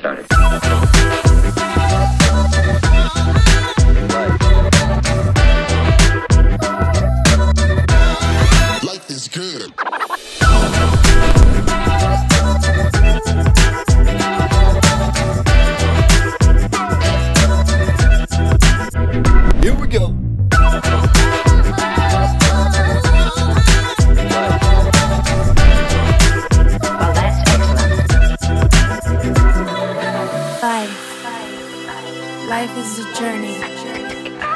started. Life is good. life. Life is a journey.